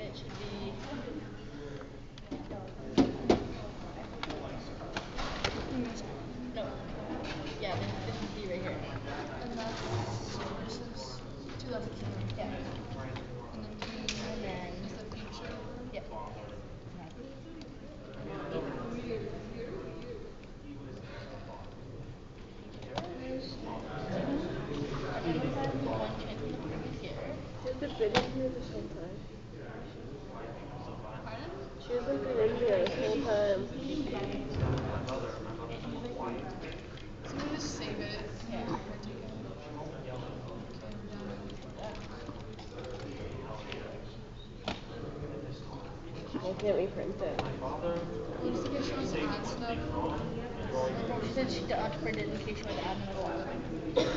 it should be No, yeah, this this should be right here. And that's services, two thousand seven. Yeah. And then P And then is the future. Yep. One transfer over here. This whole time. Pardon? She hasn't been in here this whole time. So we just save it. Yeah. Why can't we print it? Well, just in case she wants to add stuff. She said she got to print it in case she wanted to add another one.